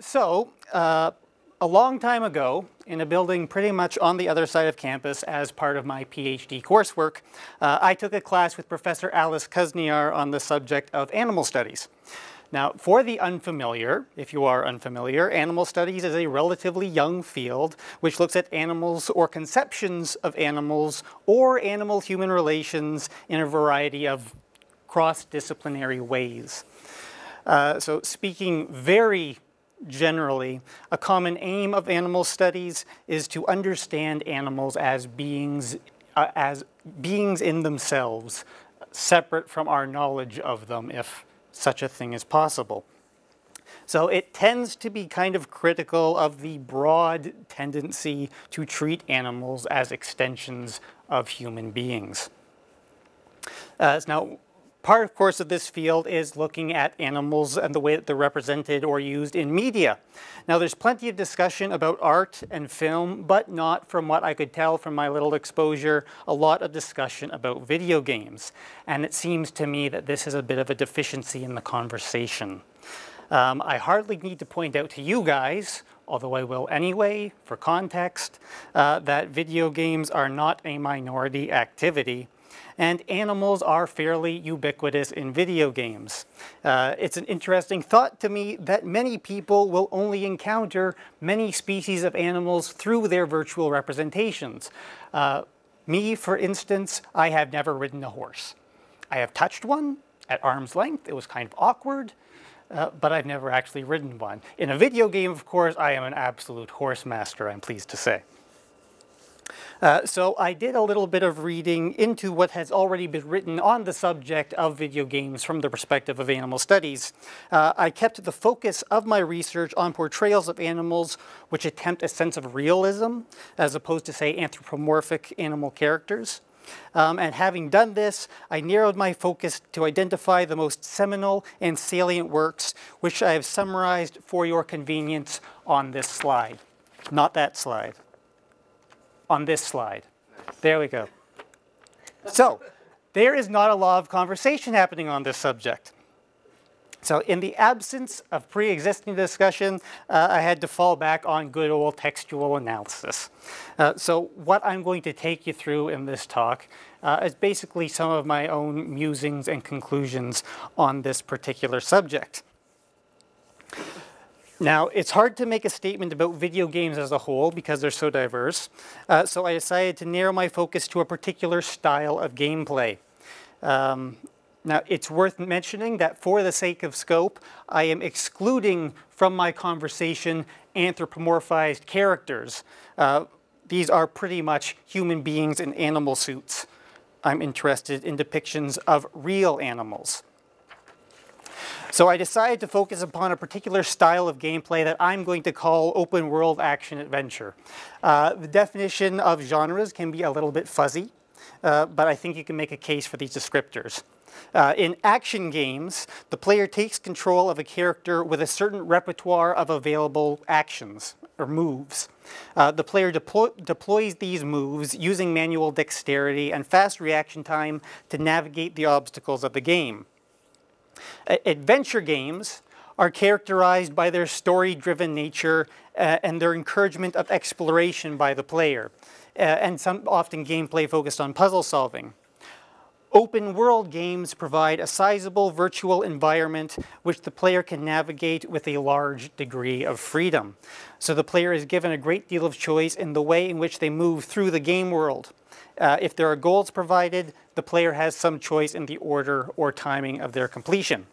so, uh, a long time ago, in a building pretty much on the other side of campus as part of my PhD coursework, uh, I took a class with Professor Alice Kuzniar on the subject of animal studies. Now, for the unfamiliar, if you are unfamiliar, animal studies is a relatively young field which looks at animals or conceptions of animals or animal-human relations in a variety of cross-disciplinary ways. Uh, so speaking very generally, a common aim of animal studies is to understand animals as beings, uh, as beings in themselves, separate from our knowledge of them, if such a thing is possible. So it tends to be kind of critical of the broad tendency to treat animals as extensions of human beings. Uh, now, Part, of course, of this field is looking at animals and the way that they're represented or used in media. Now, there's plenty of discussion about art and film, but not, from what I could tell from my little exposure, a lot of discussion about video games. And it seems to me that this is a bit of a deficiency in the conversation. Um, I hardly need to point out to you guys, although I will anyway, for context, uh, that video games are not a minority activity and animals are fairly ubiquitous in video games. Uh, it's an interesting thought to me that many people will only encounter many species of animals through their virtual representations. Uh, me, for instance, I have never ridden a horse. I have touched one at arm's length. It was kind of awkward. Uh, but I've never actually ridden one. In a video game, of course, I am an absolute horse master, I'm pleased to say. Uh, so I did a little bit of reading into what has already been written on the subject of video games from the perspective of animal studies. Uh, I kept the focus of my research on portrayals of animals which attempt a sense of realism, as opposed to, say, anthropomorphic animal characters. Um, and having done this, I narrowed my focus to identify the most seminal and salient works, which I have summarized for your convenience on this slide. Not that slide on this slide. There we go. So, there is not a lot of conversation happening on this subject. So in the absence of pre-existing discussion, uh, I had to fall back on good old textual analysis. Uh, so what I'm going to take you through in this talk uh, is basically some of my own musings and conclusions on this particular subject. Now, it's hard to make a statement about video games as a whole because they're so diverse, uh, so I decided to narrow my focus to a particular style of gameplay. Um, now, it's worth mentioning that for the sake of scope, I am excluding from my conversation anthropomorphized characters. Uh, these are pretty much human beings in animal suits. I'm interested in depictions of real animals. So I decided to focus upon a particular style of gameplay that I'm going to call open world action adventure. Uh, the definition of genres can be a little bit fuzzy, uh, but I think you can make a case for these descriptors. Uh, in action games, the player takes control of a character with a certain repertoire of available actions or moves. Uh, the player deploy deploys these moves using manual dexterity and fast reaction time to navigate the obstacles of the game. Adventure games are characterized by their story-driven nature uh, and their encouragement of exploration by the player, uh, and some often gameplay focused on puzzle solving. Open world games provide a sizable virtual environment which the player can navigate with a large degree of freedom. So the player is given a great deal of choice in the way in which they move through the game world. Uh, if there are goals provided, the player has some choice in the order or timing of their completion.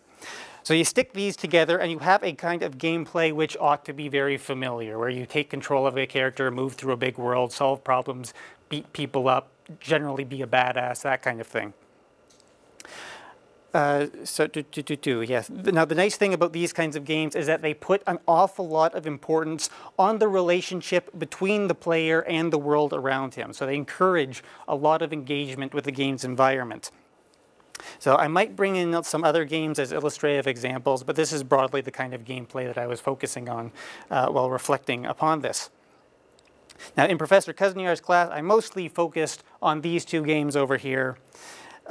So you stick these together and you have a kind of gameplay which ought to be very familiar, where you take control of a character, move through a big world, solve problems, beat people up, generally be a badass, that kind of thing. Uh, so, do, do, do, do, yes. Now, the nice thing about these kinds of games is that they put an awful lot of importance on the relationship between the player and the world around him. So they encourage a lot of engagement with the game's environment. So I might bring in some other games as illustrative examples, but this is broadly the kind of gameplay that I was focusing on uh, while reflecting upon this. Now, in Professor Kuzniar's class, I mostly focused on these two games over here.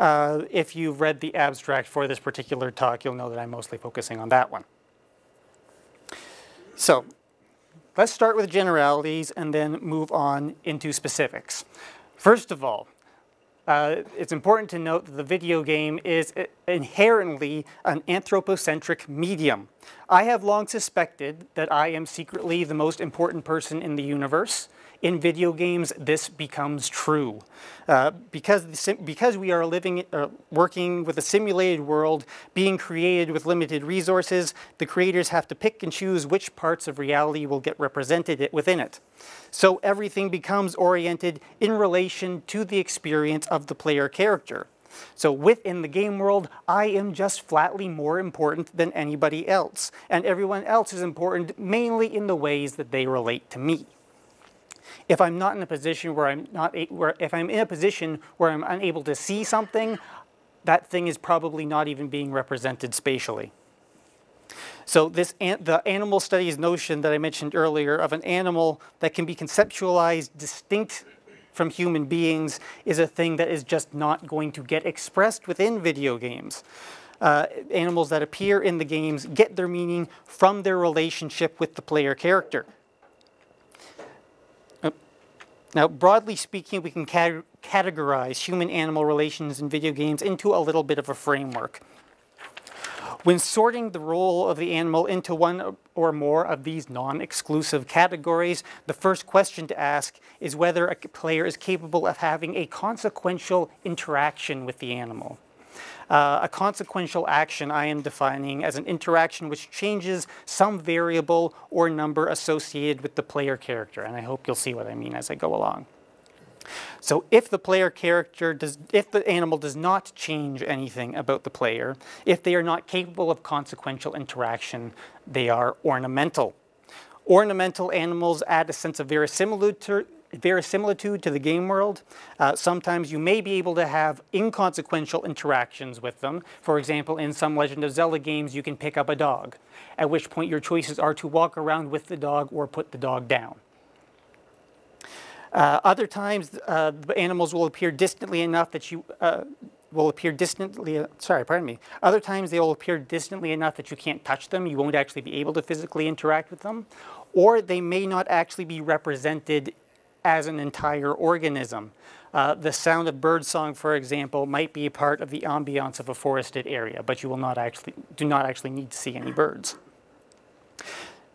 Uh, if you've read the abstract for this particular talk, you'll know that I'm mostly focusing on that one. So let's start with generalities and then move on into specifics. First of all, uh, it's important to note that the video game is inherently an anthropocentric medium. I have long suspected that I am secretly the most important person in the universe, in video games, this becomes true. Uh, because, because we are living, uh, working with a simulated world, being created with limited resources, the creators have to pick and choose which parts of reality will get represented within it. So everything becomes oriented in relation to the experience of the player character. So within the game world, I am just flatly more important than anybody else. And everyone else is important mainly in the ways that they relate to me if I'm not in a position where I'm not, where if I'm in a position where I'm unable to see something, that thing is probably not even being represented spatially. So this the animal studies notion that I mentioned earlier of an animal that can be conceptualized distinct from human beings is a thing that is just not going to get expressed within video games. Uh, animals that appear in the games get their meaning from their relationship with the player character. Now, broadly speaking, we can categorize human-animal relations in video games into a little bit of a framework. When sorting the role of the animal into one or more of these non-exclusive categories, the first question to ask is whether a player is capable of having a consequential interaction with the animal. Uh, a consequential action I am defining as an interaction which changes some variable or number associated with the player character. And I hope you'll see what I mean as I go along. So if the player character does, if the animal does not change anything about the player, if they are not capable of consequential interaction, they are ornamental. Ornamental animals add a sense of verisimilitude, verisimilitude to the game world. Uh, sometimes you may be able to have inconsequential interactions with them. For example, in some Legend of Zelda games, you can pick up a dog, at which point your choices are to walk around with the dog or put the dog down. Uh, other times, uh, the animals will appear distantly enough that you uh, will appear distantly, sorry, pardon me. Other times they will appear distantly enough that you can't touch them. You won't actually be able to physically interact with them. Or they may not actually be represented as an entire organism. Uh, the sound of birdsong, for example, might be a part of the ambiance of a forested area, but you will not actually, do not actually need to see any birds.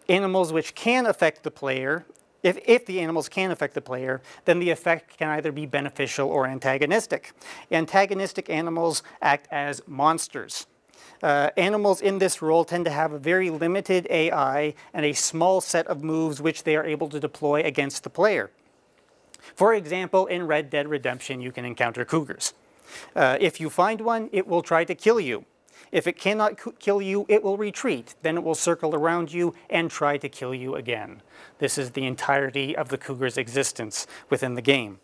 Animals which can affect the player, if, if the animals can affect the player, then the effect can either be beneficial or antagonistic. Antagonistic animals act as monsters. Uh, animals in this role tend to have a very limited AI and a small set of moves which they are able to deploy against the player. For example, in Red Dead Redemption, you can encounter cougars. Uh, if you find one, it will try to kill you. If it cannot kill you, it will retreat. Then it will circle around you and try to kill you again. This is the entirety of the cougar's existence within the game.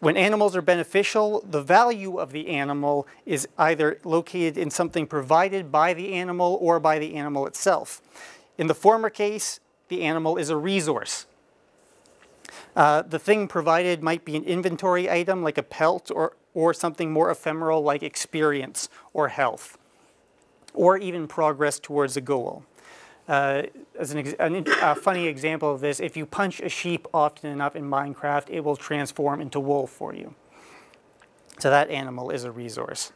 When animals are beneficial, the value of the animal is either located in something provided by the animal or by the animal itself. In the former case, the animal is a resource. Uh, the thing provided might be an inventory item like a pelt or, or something more ephemeral like experience or health, or even progress towards a goal. Uh, as an, an, a funny example of this, if you punch a sheep often enough in Minecraft, it will transform into wool for you. So that animal is a resource.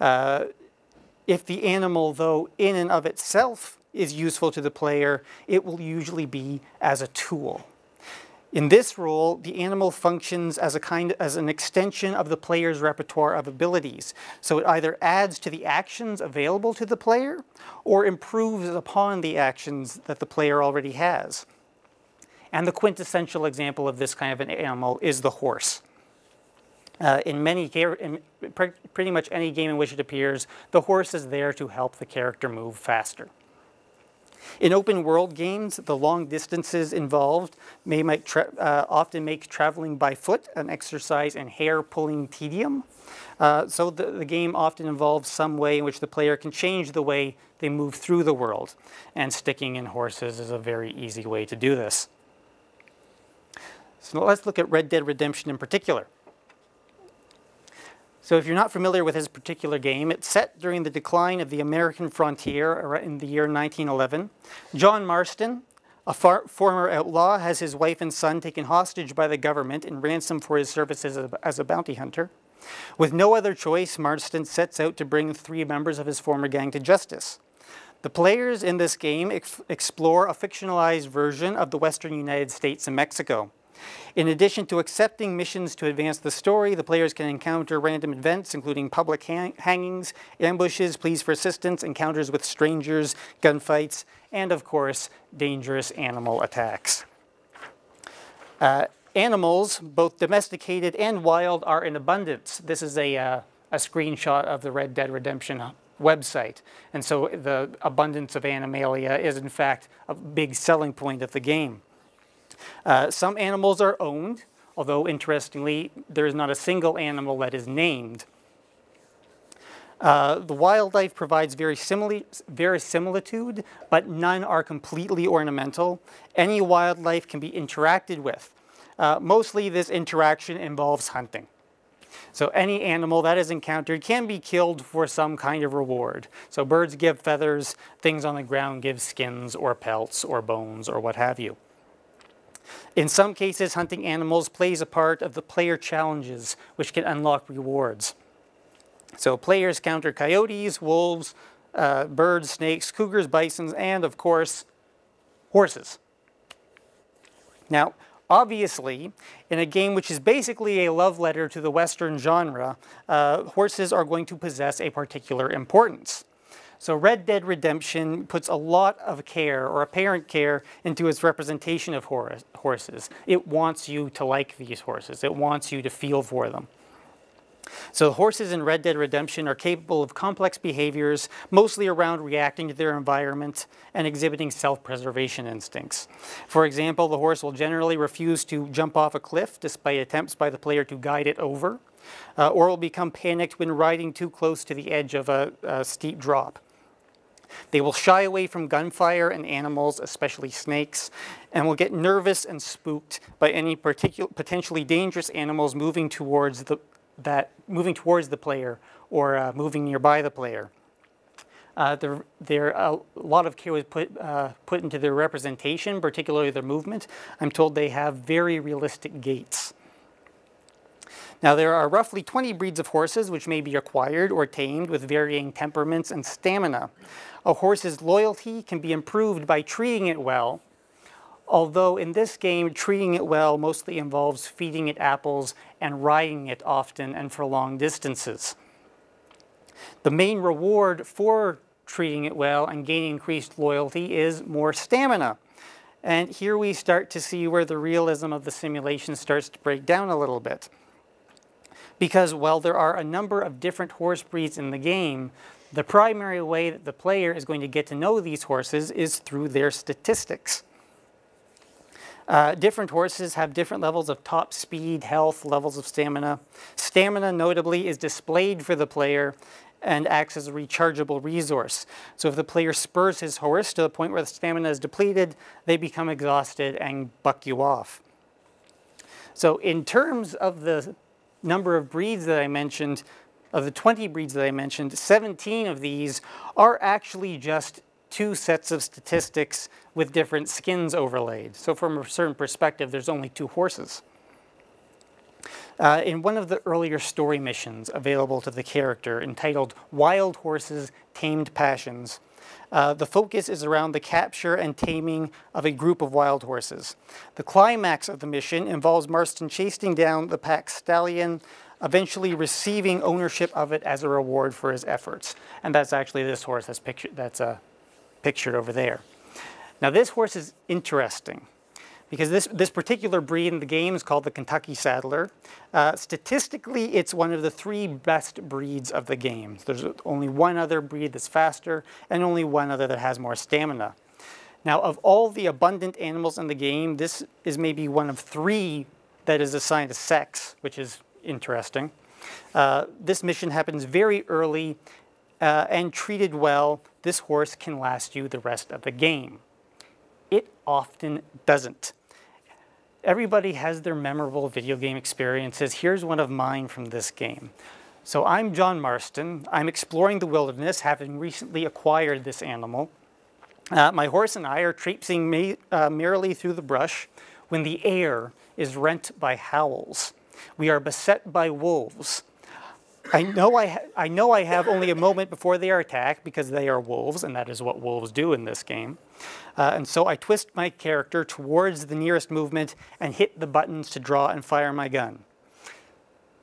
Uh, if the animal, though, in and of itself is useful to the player, it will usually be as a tool. In this role, the animal functions as a kind as an extension of the player's repertoire of abilities. So it either adds to the actions available to the player or improves upon the actions that the player already has. And the quintessential example of this kind of an animal is the horse. Uh, in many, in pretty much any game in which it appears, the horse is there to help the character move faster. In open world games, the long distances involved may make uh, often make traveling by foot an exercise in hair-pulling tedium. Uh, so the, the, game often involves some way in which the player can change the way they move through the world. And sticking in horses is a very easy way to do this. So let's look at Red Dead Redemption in particular. So if you're not familiar with his particular game, it's set during the decline of the American frontier in the year 1911. John Marston, a former outlaw, has his wife and son taken hostage by the government in ransom for his services as a, as a bounty hunter. With no other choice, Marston sets out to bring three members of his former gang to justice. The players in this game ex explore a fictionalized version of the western United States and Mexico. In addition to accepting missions to advance the story, the players can encounter random events, including public hang hangings, ambushes, pleas for assistance, encounters with strangers, gunfights, and of course, dangerous animal attacks. Uh, animals, both domesticated and wild, are in abundance. This is a, uh, a screenshot of the Red Dead Redemption website. And so the abundance of animalia is in fact a big selling point of the game. Uh, some animals are owned, although interestingly, there is not a single animal that is named. Uh, the wildlife provides very verisimilitude, but none are completely ornamental. Any wildlife can be interacted with. Uh, mostly this interaction involves hunting. So any animal that is encountered can be killed for some kind of reward. So birds give feathers, things on the ground give skins or pelts or bones or what have you. In some cases, hunting animals plays a part of the player challenges, which can unlock rewards. So players counter coyotes, wolves, uh, birds, snakes, cougars, bisons, and of course, horses. Now, obviously, in a game which is basically a love letter to the Western genre, uh, horses are going to possess a particular importance. So Red Dead Redemption puts a lot of care or apparent care into its representation of horses. It wants you to like these horses. It wants you to feel for them. So horses in Red Dead Redemption are capable of complex behaviors, mostly around reacting to their environment and exhibiting self-preservation instincts. For example, the horse will generally refuse to jump off a cliff despite attempts by the player to guide it over, uh, or will become panicked when riding too close to the edge of a, a steep drop. They will shy away from gunfire and animals, especially snakes, and will get nervous and spooked by any potentially dangerous animals moving towards the, that, moving towards the player or uh, moving nearby the player. Uh, there, there, a lot of care was put, uh, put into their representation, particularly their movement. I'm told they have very realistic gaits. Now there are roughly 20 breeds of horses which may be acquired or tamed with varying temperaments and stamina. A horse's loyalty can be improved by treating it well, although in this game, treating it well mostly involves feeding it apples and riding it often and for long distances. The main reward for treating it well and gaining increased loyalty is more stamina. And here we start to see where the realism of the simulation starts to break down a little bit. Because while there are a number of different horse breeds in the game, the primary way that the player is going to get to know these horses is through their statistics. Uh, different horses have different levels of top speed, health, levels of stamina. Stamina, notably, is displayed for the player and acts as a rechargeable resource. So if the player spurs his horse to the point where the stamina is depleted, they become exhausted and buck you off. So in terms of the number of breeds that I mentioned, of the 20 breeds that I mentioned, 17 of these are actually just two sets of statistics with different skins overlaid. So from a certain perspective, there's only two horses. Uh, in one of the earlier story missions available to the character entitled Wild Horses Tamed Passions, uh, the focus is around the capture and taming of a group of wild horses. The climax of the mission involves Marston chasing down the pack stallion, eventually receiving ownership of it as a reward for his efforts. And that's actually this horse that's, pictured, that's uh, pictured over there. Now this horse is interesting because this, this particular breed in the game is called the Kentucky Saddler. Uh, statistically, it's one of the three best breeds of the game. There's only one other breed that's faster and only one other that has more stamina. Now, of all the abundant animals in the game, this is maybe one of three that is assigned a sex, which is interesting. Uh, this mission happens very early uh, and treated well, this horse can last you the rest of the game. It often doesn't. Everybody has their memorable video game experiences. Here's one of mine from this game. So I'm John Marston. I'm exploring the wilderness, having recently acquired this animal. Uh, my horse and I are traipsing uh, merrily through the brush when the air is rent by howls. We are beset by wolves. I know I, I know I have only a moment before they are attacked because they are wolves, and that is what wolves do in this game. Uh, and so I twist my character towards the nearest movement and hit the buttons to draw and fire my gun.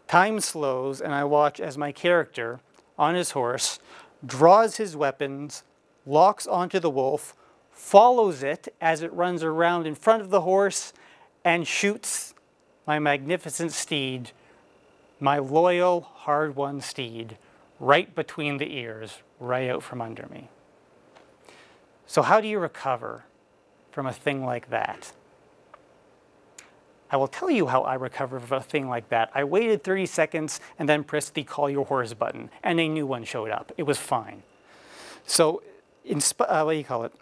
Time slows, and I watch as my character, on his horse, draws his weapons, locks onto the wolf, follows it as it runs around in front of the horse, and shoots my magnificent steed, my loyal, hard-won steed, right between the ears, right out from under me. So how do you recover from a thing like that? I will tell you how I recovered from a thing like that. I waited 30 seconds and then pressed the call your horse button, and a new one showed up. It was fine. So, in uh, what do you call it?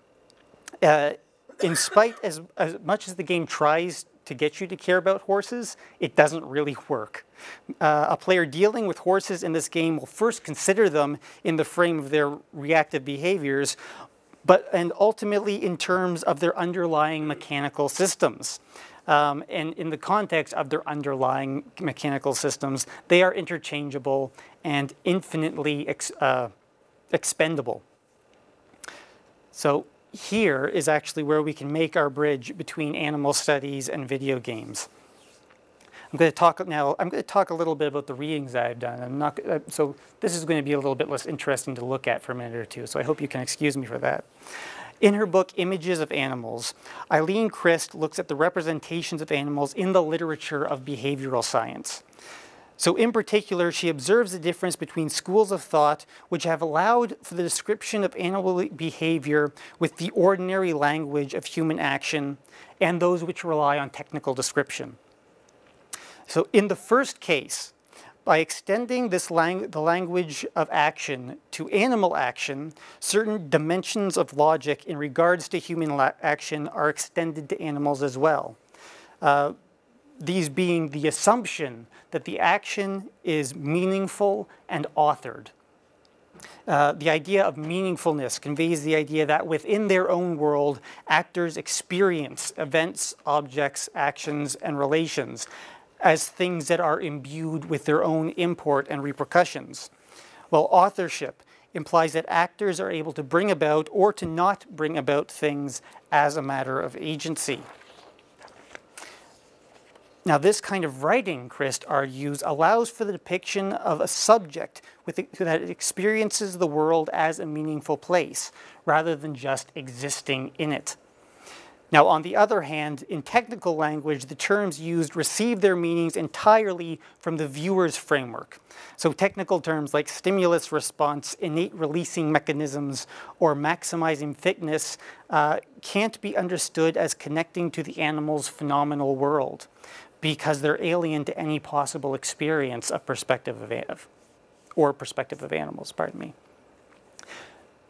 Uh, in spite, as, as much as the game tries to get you to care about horses, it doesn't really work. Uh, a player dealing with horses in this game will first consider them in the frame of their reactive behaviors, but and ultimately in terms of their underlying mechanical systems. Um, and in the context of their underlying mechanical systems, they are interchangeable and infinitely ex uh, expendable. So here is actually where we can make our bridge between animal studies and video games. I'm going to talk now, I'm going to talk a little bit about the readings I've done. I'm not, uh, so this is going to be a little bit less interesting to look at for a minute or two, so I hope you can excuse me for that. In her book, Images of Animals, Eileen Crist looks at the representations of animals in the literature of behavioral science. So in particular, she observes the difference between schools of thought which have allowed for the description of animal behavior with the ordinary language of human action and those which rely on technical description. So in the first case, by extending this lang the language of action to animal action, certain dimensions of logic in regards to human action are extended to animals as well. Uh, these being the assumption that the action is meaningful and authored. Uh, the idea of meaningfulness conveys the idea that within their own world, actors experience events, objects, actions, and relations as things that are imbued with their own import and repercussions. While authorship implies that actors are able to bring about or to not bring about things as a matter of agency. Now, this kind of writing, Crist argues, allows for the depiction of a subject with, that experiences the world as a meaningful place, rather than just existing in it. Now, on the other hand, in technical language, the terms used receive their meanings entirely from the viewer's framework. So technical terms like stimulus response, innate releasing mechanisms, or maximizing fitness uh, can't be understood as connecting to the animal's phenomenal world because they're alien to any possible experience of perspective of, or perspective of animals, pardon me.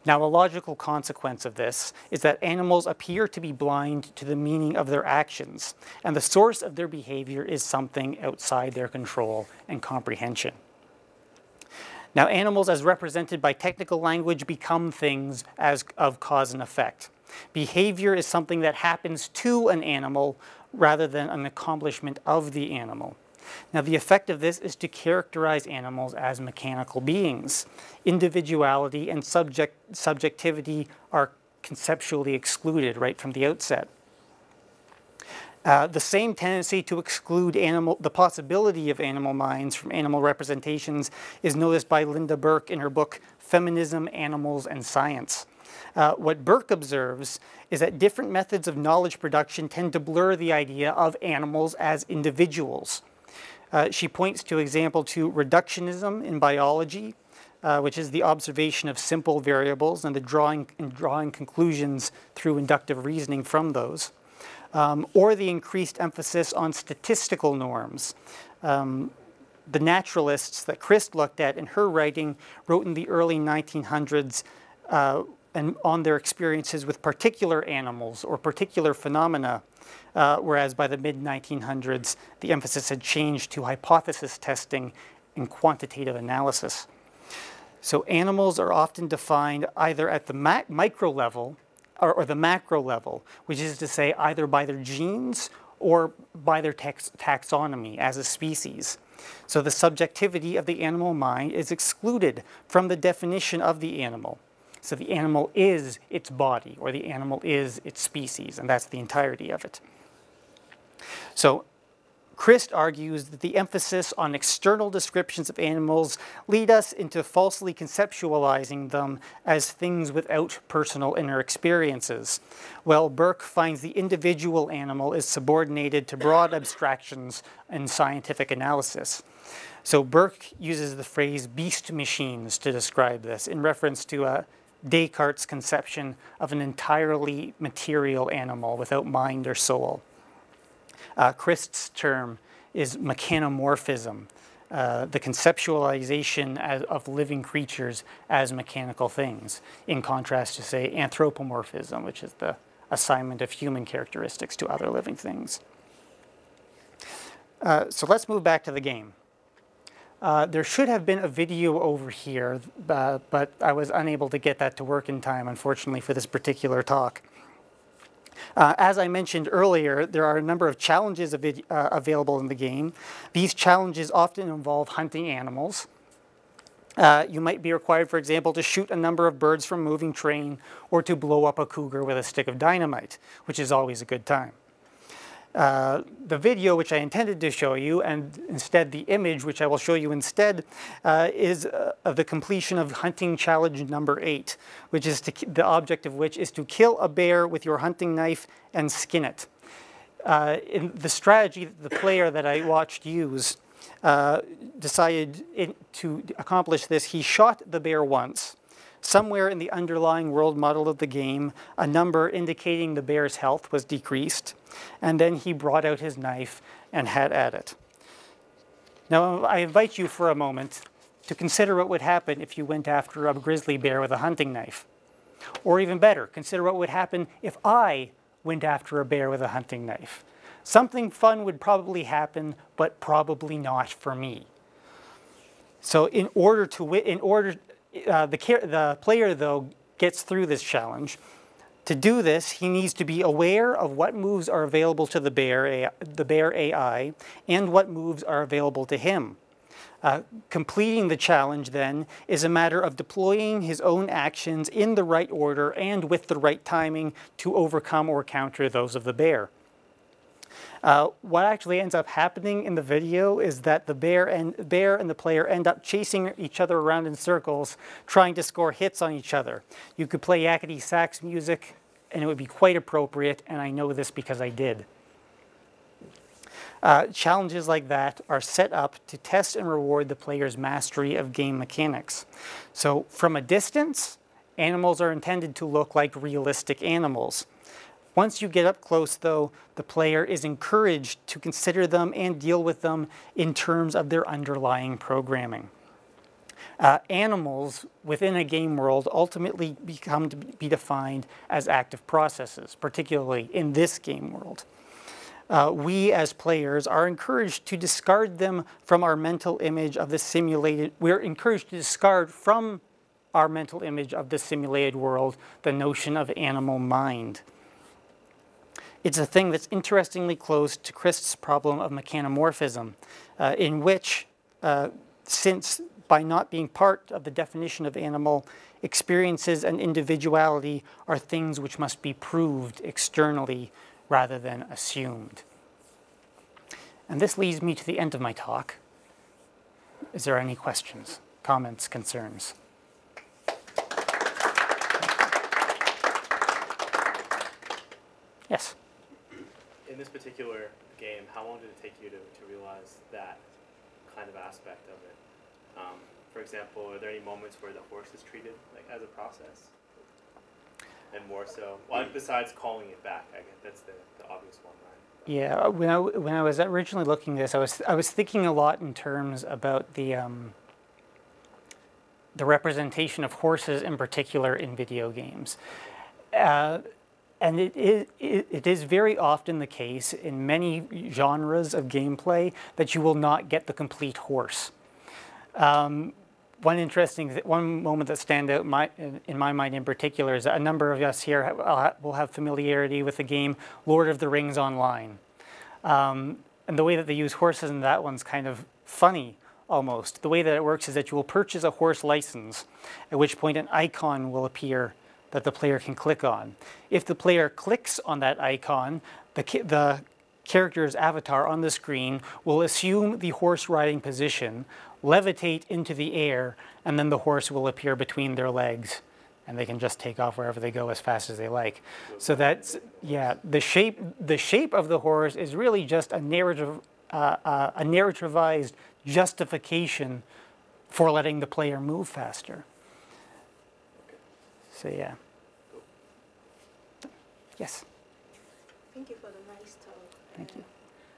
Now, a logical consequence of this is that animals appear to be blind to the meaning of their actions, and the source of their behavior is something outside their control and comprehension. Now, animals as represented by technical language become things as of cause and effect. Behavior is something that happens to an animal rather than an accomplishment of the animal. Now, the effect of this is to characterize animals as mechanical beings. Individuality and subject, subjectivity are conceptually excluded right from the outset. Uh, the same tendency to exclude animal, the possibility of animal minds from animal representations is noticed by Lynda Birke in her book, Feminism, Animals, and Science. Uh, what Birke observes is that different methods of knowledge production tend to blur the idea of animals as individuals. Uh, she points to example to reductionism in biology, uh, which is the observation of simple variables and the drawing and drawing conclusions through inductive reasoning from those, um, or the increased emphasis on statistical norms. Um, the naturalists that Crist looked at in her writing wrote in the early 1900s uh, and on their experiences with particular animals or particular phenomena uh, whereas by the mid-1900s, the emphasis had changed to hypothesis testing and quantitative analysis. So animals are often defined either at the micro level or, or, the macro level, which is to say either by their genes or by their tax taxonomy as a species. So the subjectivity of the animal mind is excluded from the definition of the animal. So the animal is its body, or the animal is its species, and that's the entirety of it. So Crist argues that the emphasis on external descriptions of animals lead us into falsely conceptualizing them as things without personal inner experiences, while Birke finds the individual animal is subordinated to broad abstractions in scientific analysis. So Birke uses the phrase beast machines to describe this in reference to uh, Descartes' conception of an entirely material animal without mind or soul. Uh, Crist's term is mechanomorphism, uh, the conceptualization as, of living creatures as mechanical things, in contrast to, say, anthropomorphism, which is the assignment of human characteristics to other living things. Uh, so let's move back to the game. Uh, there should have been a video over here, uh, but I was unable to get that to work in time, unfortunately, for this particular talk. Uh, as I mentioned earlier, there are a number of challenges uh, available in the game. These challenges often involve hunting animals. Uh, you might be required, for example, to shoot a number of birds from a moving train or to blow up a cougar with a stick of dynamite, which is always a good time. Uh, the video which I intended to show you, and instead the image which I will show you instead, uh, is uh, of the completion of hunting challenge number eight, which is to, the object of which is to kill a bear with your hunting knife and skin it. Uh, in the strategy that the player that I watched use uh, decided in, to accomplish this, he shot the bear once, Somewhere in the underlying world model of the game, a number indicating the bear's health was decreased, and then he brought out his knife and had at it. Now, I invite you for a moment to consider what would happen if you went after a grizzly bear with a hunting knife. Or even better, consider what would happen if I went after a bear with a hunting knife. Something fun would probably happen, but probably not for me. So in order to in order uh, the, the player, though, gets through this challenge. To do this, he needs to be aware of what moves are available to the bear, AI, the bear AI and what moves are available to him. Uh, completing the challenge, then, is a matter of deploying his own actions in the right order and with the right timing to overcome or counter those of the bear. Uh, what actually ends up happening in the video is that the bear and, bear and the player end up chasing each other around in circles, trying to score hits on each other. You could play yakety sax music, and it would be quite appropriate, and I know this because I did. Uh, challenges like that are set up to test and reward the player's mastery of game mechanics. So from a distance, animals are intended to look like realistic animals. Once you get up close, though, the player is encouraged to consider them and deal with them in terms of their underlying programming. Uh, animals within a game world ultimately become to be defined as active processes, particularly in this game world. Uh, we as players are encouraged to discard them from our mental image of the simulated, we're encouraged to discard from our mental image of the simulated world the notion of animal mind. It's a thing that's interestingly close to Crist's problem of mechanomorphism, uh, in which, uh, since by not being part of the definition of animal, experiences and individuality are things which must be proved externally rather than assumed. And this leads me to the end of my talk. Is there any questions, comments, concerns? Yes particular game, how long did it take you to, to realize that kind of aspect of it? Um, for example, are there any moments where the horse is treated like as a process? And more so, well, besides calling it back, I guess that's the, the obvious one, right? Yeah, when I, when I was originally looking at this, I was I was thinking a lot in terms about the um, the representation of horses in particular in video games. Uh, and it is, it is very often the case in many genres of gameplay that you will not get the complete horse. Um, one interesting, one moment that stand out my, in my mind in particular is a number of us here will have familiarity with the game Lord of the Rings Online. Um, and the way that they use horses in that one's kind of funny almost. The way that it works is that you will purchase a horse license, at which point an icon will appear that the player can click on. If the player clicks on that icon, the, the character's avatar on the screen will assume the horse riding position, levitate into the air, and then the horse will appear between their legs and they can just take off wherever they go as fast as they like. So that's, yeah, the shape, the shape of the horse is really just a narrative, uh, uh, a narrativized justification for letting the player move faster. So yeah. Yes. Thank you for the nice talk. Thank you.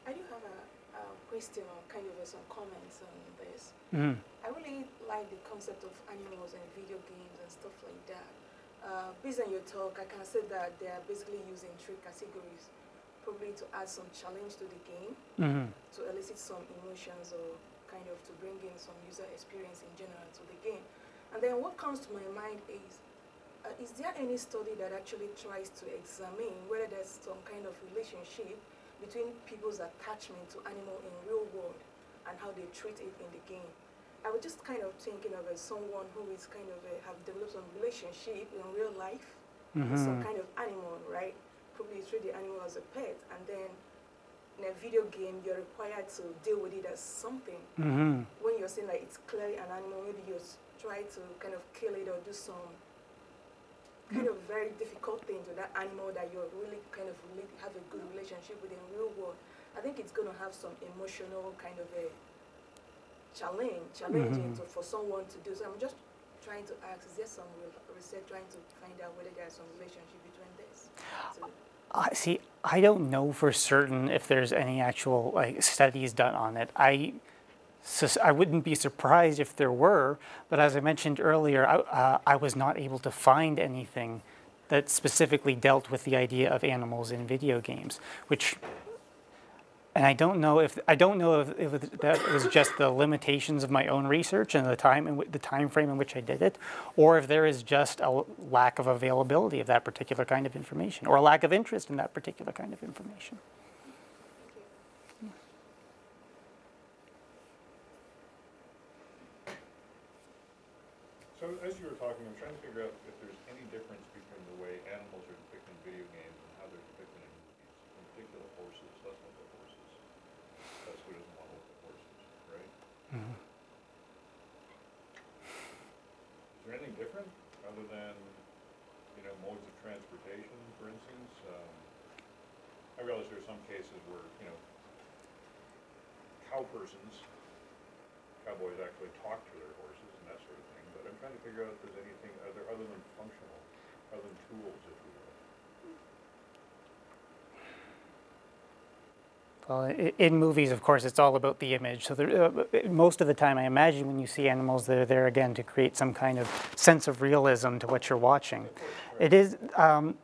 I do have a, a question or kind of some comments on this. Mm. I really like the concept of animals and video games and stuff like that. Uh, based on your talk, I can say that they are basically using three categories, probably to add some challenge to the game, Mm -hmm. to elicit some emotions or kind of to bring in some user experience in general to the game. And then what comes to my mind is, uh, is there any study that actually tries to examine whether there's some kind of relationship between people's attachment to animal in real world and how they treat it in the game? I was just kind of thinking of as someone who is kind of a, have developed some relationship in real life mm -hmm. with some mm-hmm. kind of animal, right? Probably treat the animal as a pet, and then in a video game, you're required to deal with it as something. Mm -hmm. When you're saying like it's clearly an animal, maybe you try to kind of kill it or do some kind of very difficult thing to that animal that you're really kind of have a good relationship with in real world. I think it's going to have some emotional kind of a challenge, challenging mm -hmm. for someone to do. So I'm just trying to ask, is there some research trying to find out whether there's some relationship between this? So I see, I don't know for certain if there's any actual like studies done on it. I, I wouldn't be surprised if there were, but as I mentioned earlier, I, uh, I was not able to find anything that specifically dealt with the idea of animals in video games, which and I don't know if I don't know if, if that was just the limitations of my own research and the time and the time frame in which I did it, or if there is just a lack of availability of that particular kind of information, or a lack of interest in that particular kind of information. So as you were talking, I'm trying to figure out if there's any difference between the way animals are depicted in video games and how they're depicted in movies, in particular horses. there anything different other than, you know, modes of transportation, for instance? Um, I realize there are some cases where, you know, cow persons, cowboys actually talk to their horses and that sort of thing, but I'm trying to figure out if there's anything other, other than functional, other than tools, if you will. Well, in movies, of course, it's all about the image. So there, uh, most of the time, I imagine when you see animals, they're there again to create some kind of sense of realism to what you're watching. It is, um,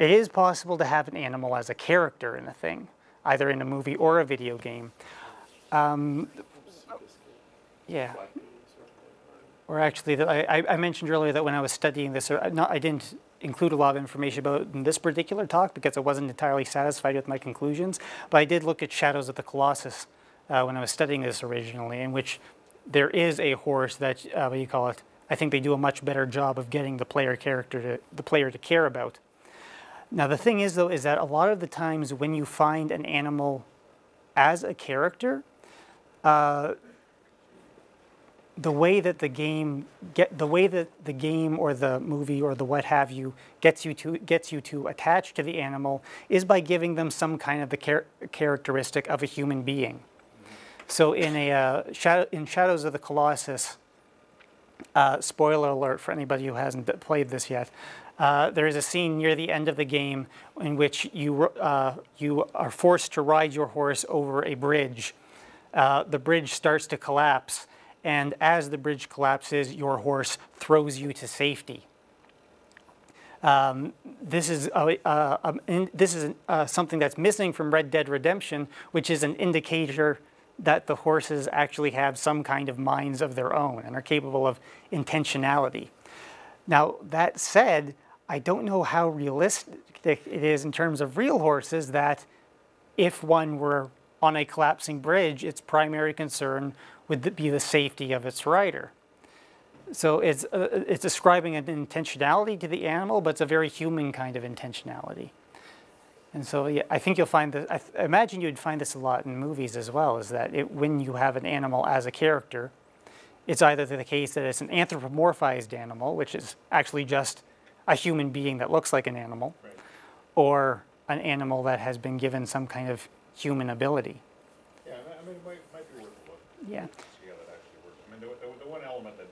it is possible to have an animal as a character in a thing, either in a movie or a video game. Um, yeah. Or actually, I, I mentioned earlier that when I was studying this, not, I didn't include a lot of information about in this particular talk because I wasn't entirely satisfied with my conclusions. But I did look at Shadows of the Colossus uh, when I was studying this originally, in which there is a horse that, uh, what do you call it? I think they do a much better job of getting the player character to the player to care about. Now the thing is though, is that a lot of the times when you find an animal as a character, uh, the way that the game get the way that the game or the movie or the what have you gets you to gets you to attach to the animal is by giving them some kind of the char characteristic of a human being. So in a uh, shadow, in Shadows of the Colossus, uh, spoiler alert for anybody who hasn't played this yet. Uh, there is a scene near the end of the game in which you uh, you are forced to ride your horse over a bridge. Uh, the bridge starts to collapse and as the bridge collapses, your horse throws you to safety. Um, this is, a, a, a, this is uh, something that's missing from Red Dead Redemption, which is an indicator that the horses actually have some kind of minds of their own and are capable of intentionality. Now, that said, I don't know how realistic it is in terms of real horses that if one were on a collapsing bridge, its primary concern would be the safety of its rider. So it's, uh, it's describing an intentionality to the animal, but it's a very human kind of intentionality. And so yeah, I think you'll find that, I, imagine you'd find this a lot in movies as well, is that it, when you have an animal as a character, it's either the case that it's an anthropomorphized animal, which is actually just a human being that looks like an animal, Right. or an animal that has been given some kind of human ability. Yeah, I mean, it might, might be worth a look. Yeah. to See how that actually works. I mean, the, the, the one element that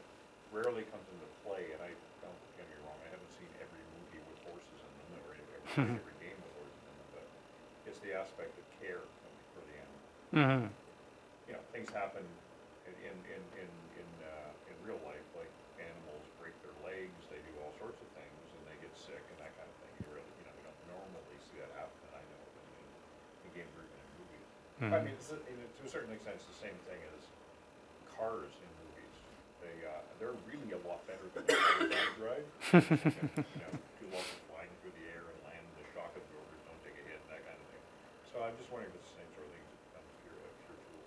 rarely comes into play, and I don't get me wrong, I haven't seen every movie with horses in them, or every, every game with horses in them, but it's the aspect of care for the animal. Mm-hmm. You know, things happen in, in, in, in, in, uh, in real life, like animals break their legs, they do all sorts of things, and they get sick and that kind of thing. You really, you know, you don't normally see that happen, that I know of in, in, in games or even in movies. I mean, it's, a- and it- to a certain extent, it's the same thing as cars in movies. They, uh, they're really a lot better than the cars I drive. You know, two lots of flying through the air and land, the shock absorbers don't take a hit, that kind of thing. So I'm just wondering if it's the same sort of thing it becomes pure, uh, pure tool.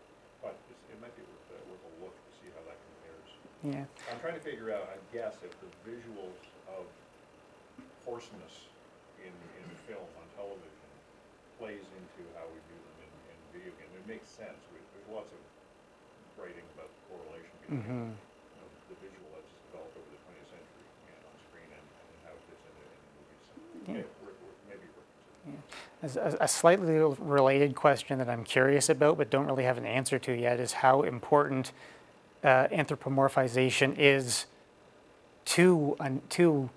But it's, it might be worth, uh, worth a look to see how that compares. Yeah. I'm trying to figure out, I guess, if the visuals of hoarseness in, in film on television plays into how we do them in, in video games. It makes sense. We, there's lots of writing about the correlation between Mm-hmm. you know, the visual that's developed over the 20th century and on screen and, and how it fits into, into movies. So, Yeah. yeah, worth, worth, maybe worth considering. As a, a slightly related question that I'm curious about but don't really have an answer to yet is how important uh, anthropomorphization is to, un to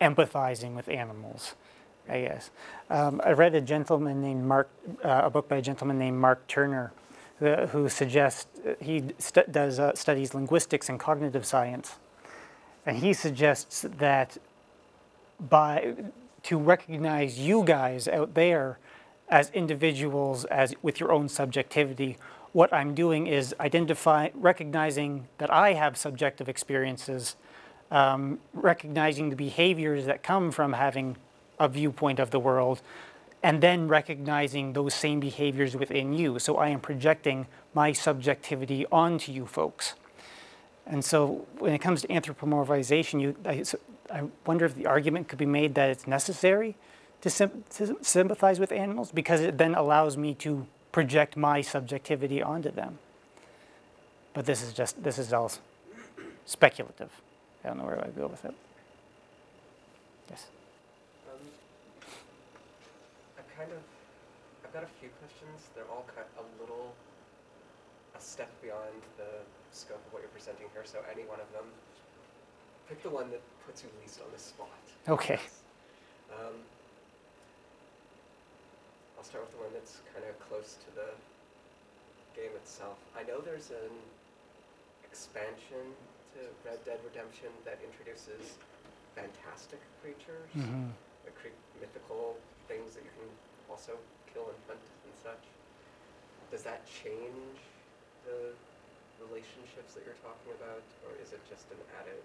empathizing with animals, I guess. Um, I read a gentleman named Mark, uh, a book by a gentleman named Mark Turner, the, who suggests, he stu- does, uh, studies linguistics and cognitive science. And he suggests that by to recognize you guys out there as individuals as with your own subjectivity what i'm doing is identify recognizing that i have subjective experiences um, recognizing the behaviors that come from having a viewpoint of the world and then recognizing those same behaviors within you so i am projecting my subjectivity onto you folks and so when it comes to anthropomorphization, you, I, I wonder if the argument could be made that it's necessary to, to sympathize with animals because it then allows me to project my subjectivity onto them. But this is just, this is all speculative. I don't know where I go with it. Yes. Um, I kind of, I've got a few questions. They're all kind a little, a step beyond the scope of what you're presenting here. So any one of them, pick the one that puts you least on the spot. Okay. Um, I'll start with the one that's kind of close to the game itself. I know there's an expansion to Red Dead Redemption that introduces fantastic creatures uh, cre- mythical things that you can also kill and hunt and such. Does that change the relationships that you're talking about, or is it just an added,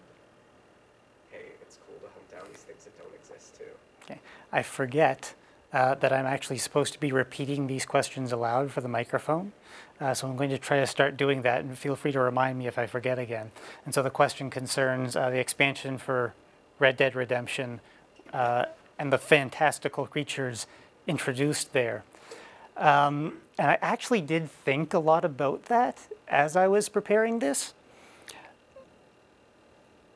hey, it's cool to hunt down these things that don't exist too? Okay. I forget uh, that I'm actually supposed to be repeating these questions aloud for the microphone. Uh, so I'm going to try to start doing that, and feel free to remind me if I forget again. And so the question concerns uh, the expansion for Red Dead Redemption uh, and the fantastical creatures introduced there. Um, and I actually did think a lot about that as I was preparing this.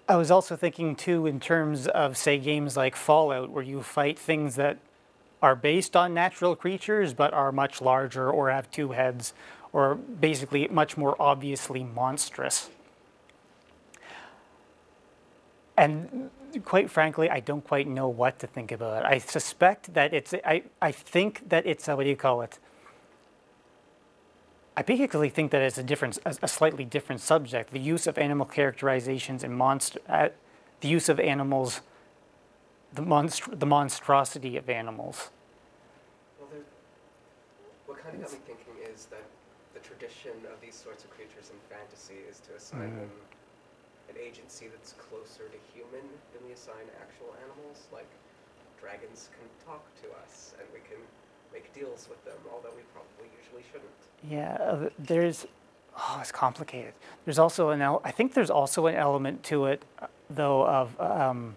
I was also thinking too in terms of say games like Fallout where you fight things that are based on natural creatures but are much larger or have two heads or basically much more obviously monstrous. And quite frankly, I don't quite know what to think about it. I suspect that it's, I, I think that it's, a, what do you call it? I basically think that it's a different, a, a slightly different subject. The use of animal characterizations and monster, uh, the use of animals, the, monstr- the monstrosity of animals. Well, what kind of got me thinking is that the tradition of these sorts of creatures in fantasy is to assign Mhm. them an agency that's closer to human than we assign actual animals. Like dragons can talk to us and we can make deals with them, although we probably usually shouldn't. Yeah, uh, there's, oh, it's complicated. There's also an, I think there's also an element to it, uh, though, of um,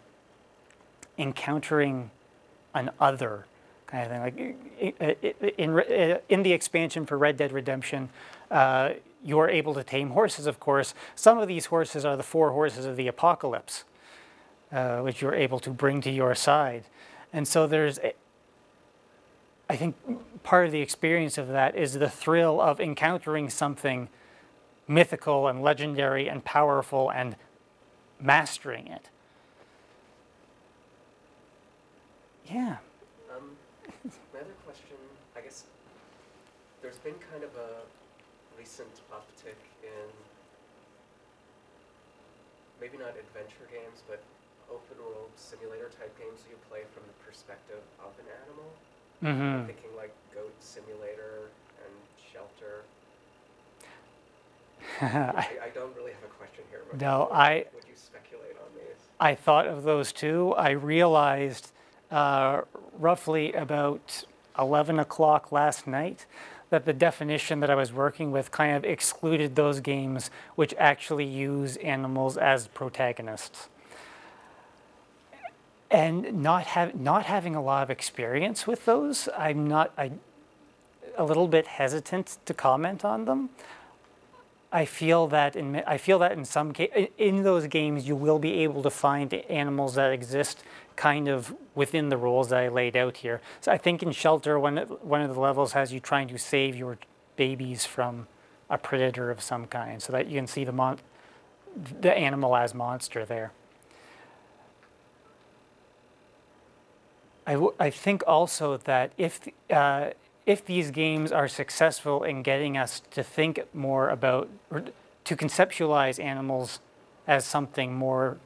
encountering an other kind of thing. Like i- i- i- in, uh, in the expansion for Red Dead Redemption, uh, you're able to tame horses, of course. Some of these horses are the four horses of the apocalypse, uh, which you're able to bring to your side. And so there's, a- I think part of the experience of that is the thrill of encountering something mythical and legendary and powerful and mastering it. Yeah. Um, my other question, I guess, there's been kind of a maybe not adventure games, but open world simulator type games you play from the perspective of an animal. I'm hmm thinking like Goat Simulator and Shelter. I, I, don't really have a question here. No, I- Would you speculate on these? I thought of those two. I realized uh, roughly about 11 o'clock last night that the definition that I was working with kind of excluded those games which actually use animals as protagonists. And not, have, not having a lot of experience with those, I'm not, I, a little bit hesitant to comment on them. I feel that in I feel that in some ca- in those games you will be able to find animals that exist kind of within the rules that I laid out here. So I think in Shelter one one of the levels has you trying to save your babies from a predator of some kind, so that you can see the mon- the animal as monster there. I, I think also that if uh, if these games are successful in getting us to think more about or to conceptualize animals as something more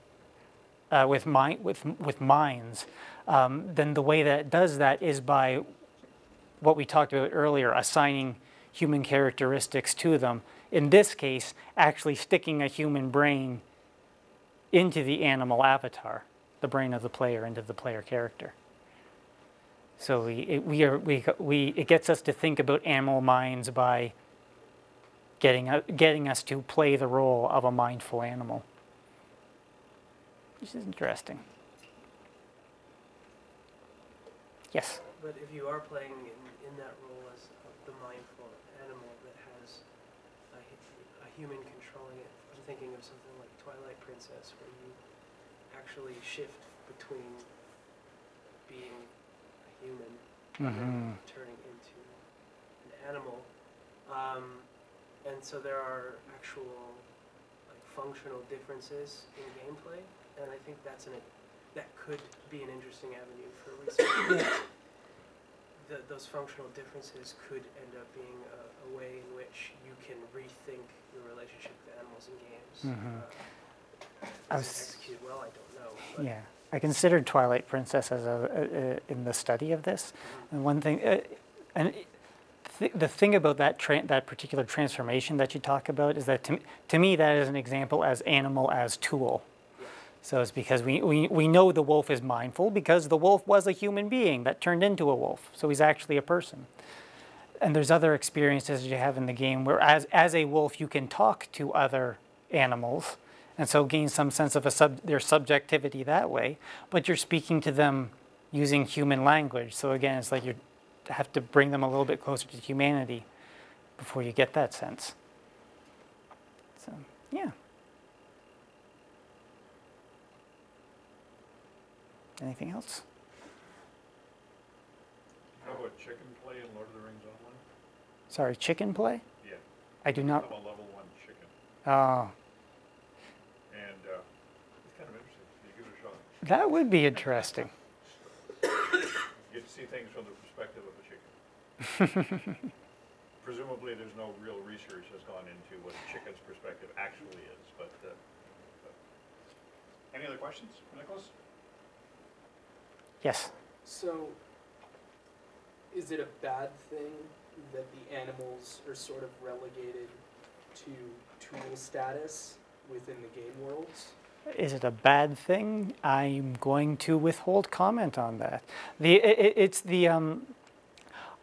uh, with with with minds, um, then the way that it does that is by what we talked about earlier, assigning human characteristics to them. In this case, actually sticking a human brain into the animal avatar, the brain of the player into the player character. So we, it, we are, we, we, it gets us to think about animal minds by getting, u- getting us to play the role of a mindful animal. Which is interesting. Yes. But if you are playing in, in that role as the mindful animal that has a, a human controlling it, I'm thinking of something like Twilight Princess, where you actually shift between being human and then hmm turning into an animal. Um, and so there are actual like functional differences in gameplay, and I think that's an that could be an interesting avenue for research. the, those functional differences could end up being a, a way in which you can rethink your relationship with animals in games. Mhm. Uh, I was- executed well? I don't know. But Yeah. I considered Twilight Princess as a, a, a in the study of this, and one thing, uh, and th- the thing about that that particular transformation that you talk about is that to, to me that is an example as animal as tool. So it's because we, we, we know the wolf is mindful because the wolf was a human being that turned into a wolf. So he's actually a person. And there's other experiences you have in the game where as, as a wolf you can talk to other animals and so gain some sense of a sub, their subjectivity that way, but you're speaking to them using human language. So again, it's like you have to bring them a little bit closer to humanity before you get that sense. So, yeah. Anything else? Know about chicken play in Lord of the Rings Online? Sorry, chicken play? Yeah. I do not. I'm a level one chicken, Oh, and, uh, it's kind of interesting, you give it a shot. That would be interesting. You get to see things from the perspective of a chicken. Presumably, there's no real research that's gone into what a chicken's perspective actually is, but, uh, but- any other questions, Nicholas? Yes. So, is it a bad thing that the animals are sort of relegated to tool status within the game worlds? Is it a bad thing? I'm going to withhold comment on that. The it, it's the um,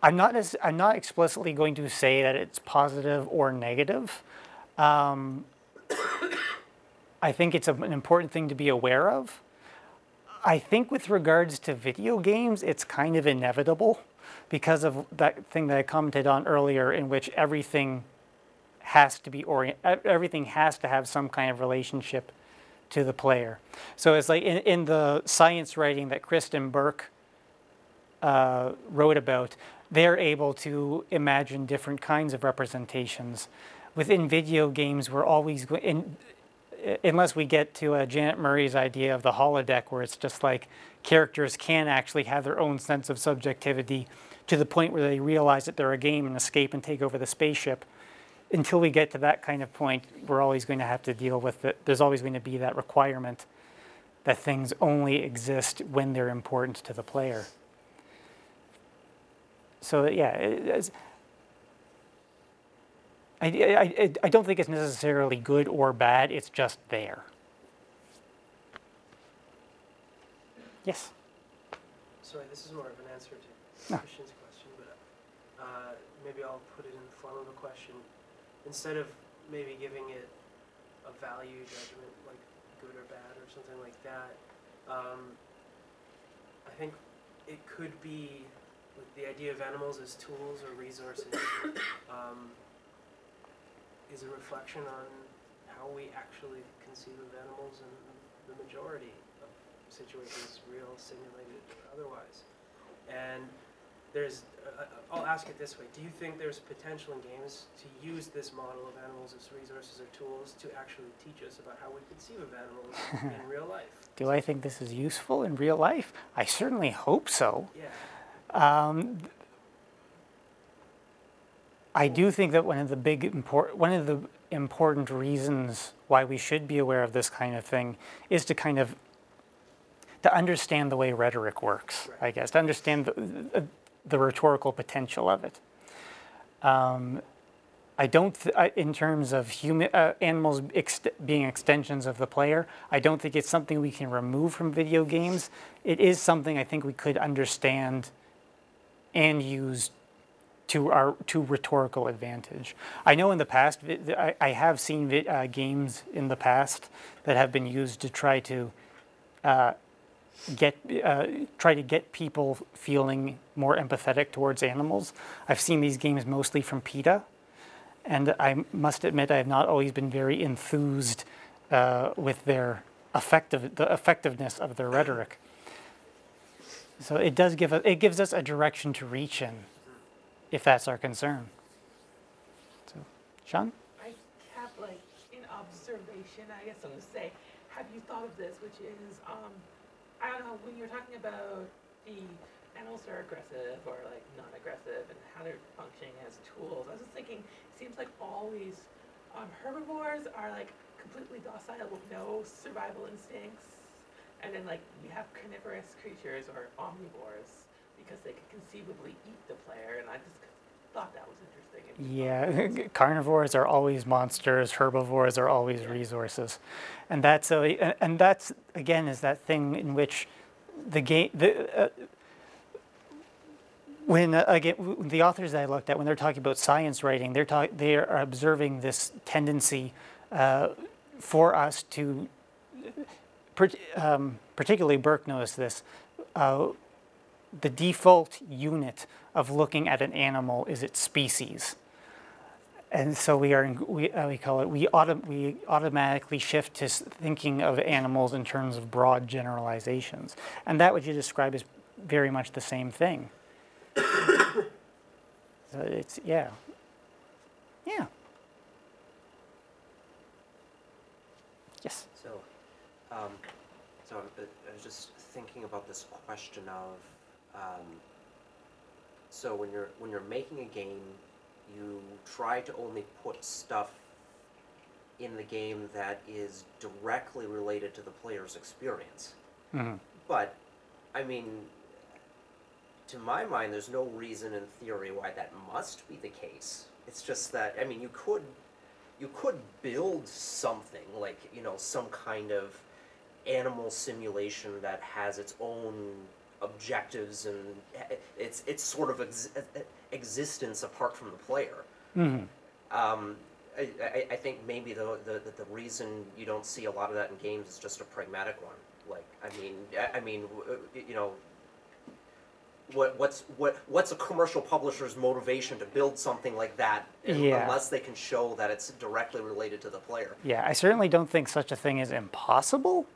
I'm not as I'm not explicitly going to say that it's positive or negative. Um, I think it's an important thing to be aware of. I think with regards to video games, it's kind of inevitable because of that thing that I commented on earlier, in which everything has to be orient, everything has to have some kind of relationship to the player. So it's like in, in the science writing that Crist and Birke uh, wrote about, they're able to imagine different kinds of representations. Within video games, we're always going, unless we get to uh, Janet Murray's idea of the holodeck, where it's just like characters can actually have their own sense of subjectivity to the point where they realize that they're a game and escape and take over the spaceship. Until we get to that kind of point, we're always going to have to deal with it. There's always going to be that requirement that things only exist when they're important to the player. So yeah, it, I, I, I don't think it's necessarily good or bad, it's just there. Yes? Sorry, this is more of an answer to No. Christian's question, but uh, maybe I'll put it in the form of a question. Instead of maybe giving it a value judgment, like good or bad or something like that, um, I think it could be like the idea of animals as tools or resources um, is a reflection on how we actually conceive of animals in the majority of situations, real, simulated, or otherwise. And there's, uh, I'll ask it this way, do you think there's potential in games to use this model of animals as resources or tools to actually teach us about how we conceive of animals in real life? Do I think this is useful in real life? I certainly hope so. Yeah. Um, I do think that one of the big import, one of the important reasons why we should be aware of this kind of thing is to kind of to understand the way rhetoric works, I guess, to understand the, the rhetorical potential of it. Um, I don't, in terms of human uh, animals being extensions of the player, I don't think it's something we can remove from video games. It is something I think we could understand and use to our to rhetorical advantage. I know in the past, I, I have seen uh, games in the past that have been used to try to uh, get uh, try to get people feeling more empathetic towards animals. I've seen these games mostly from PETA, and I must admit I have not always been very enthused uh, with their effective the effectiveness of their rhetoric. So it does give it gives us a direction to reach in, if that's our concern. So, Sean? I have like an observation, I guess I'm gonna say, have you thought of this, which is, um, I don't know, when you're talking about the animals are aggressive or like non-aggressive and how they're functioning as tools, I was just thinking, it seems like always, um, herbivores are like completely docile with no survival instincts. And then like we have carnivorous creatures or omnivores because they could conceivably eat the player, and I just thought that was interesting. Yeah, carnivores are always monsters. Herbivores are always Yeah. resources, and that's a, and that's again is that thing in which the game the. Uh, when uh, again the authors I looked at when they're talking about science writing, they're talk, they are observing this tendency uh, for us to per- um, particularly Birke noticed this. The default unit of looking at an animal is its species, and so we are in, we, uh, we call it we auto, we automatically shift to thinking of animals in terms of broad generalizations, and that what you describe is very much the same thing. so it's yeah, yeah. Yes. So, um, so I was just thinking about this question of, um, so when you're when you're making a game, you try to only put stuff in the game that is directly related to the player's experience. Mhm. But, I mean, to my mind, there's no reason in theory why that must be the case. It's just that I mean, you could you could build something like you know some kind of animal simulation that has its own objectives and its its sort of ex- existence apart from the player. hmm Um, I, I, I think maybe the, the the reason you don't see a lot of that in games is just a pragmatic one. Like I mean, I, mean, uh, you know, what what's what what's a commercial publisher's motivation to build something like that Yeah. unless they can show that it's directly related to the player? Yeah, I certainly don't think such a thing is impossible.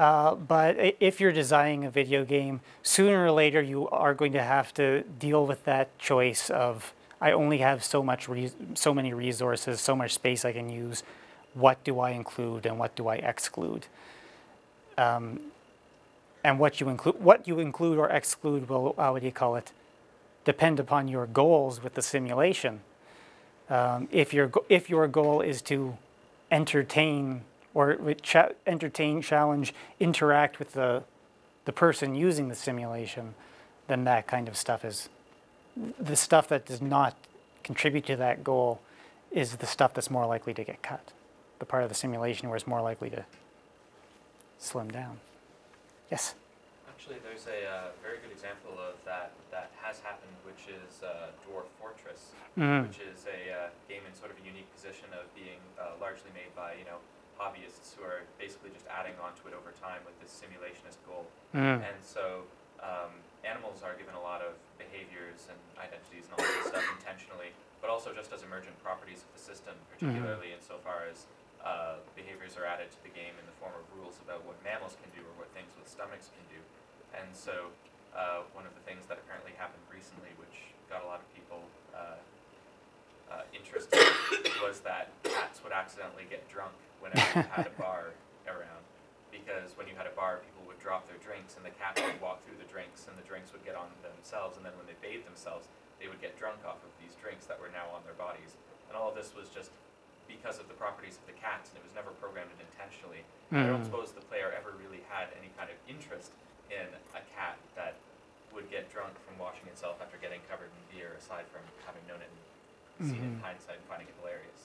Uh, but if you're designing a video game, sooner or later you are going to have to deal with that choice of I only have so much, so many resources, so much space I can use. What do I include and what do I exclude? Um, and what you include, what you include or exclude will, how what do you call it, depend upon your goals with the simulation. Um, if your if your goal is to entertain or cha- entertain, challenge, interact with the the person using the simulation, then that kind of stuff is the stuff that does not contribute to that goal is the stuff that's more likely to get cut. The part of the simulation where it's more likely to slim down. Yes. Actually, there's a uh, very good example of that that has happened, which is uh, Dwarf Fortress, Mhm. which is a uh, game in sort of a unique position of being uh, largely made by you know hobbyists who are basically just adding onto it over time with this simulationist goal. Mm. And so um, animals are given a lot of behaviors and identities and all this stuff intentionally, but also just as emergent properties of the system, particularly insofar as uh, behaviors are added to the game in the form of rules about what mammals can do or what things with stomachs can do. And so uh, one of the things that apparently happened recently, which got a lot of people uh, uh, interested, was that would accidentally get drunk whenever you had a bar around. Because when you had a bar, people would drop their drinks, and the cats would walk through the drinks, and the drinks would get on themselves. And then when they bathed themselves, they would get drunk off of these drinks that were now on their bodies. And all of this was just because of the properties of the cats, and it was never programmed intentionally. I don't Mm. suppose the player ever really had any kind of interest in a cat that would get drunk from washing itself after getting covered in beer, aside from having known it and seen it in Mhm. hindsight and finding it hilarious.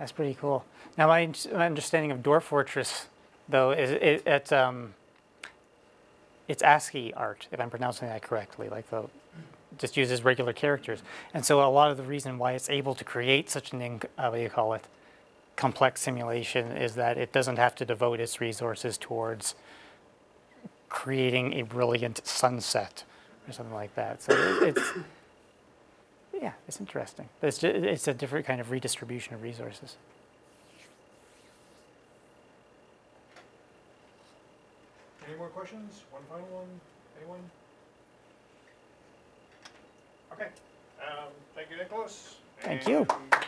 That's pretty cool. Now, my, my understanding of Dwarf Fortress, though, is it, it's um, it's ASCII art, if I'm pronouncing that correctly. Like the just uses regular characters, and so a lot of the reason why it's able to create such an uh, what do you call it, complex simulation is that it doesn't have to devote its resources towards creating a brilliant sunset or something like that. So it, it's yeah, it's interesting. It's ju- it's a different kind of redistribution of resources. Any more questions? One final one? Anyone? Okay. Um, thank you, Nicholas. Thank you. And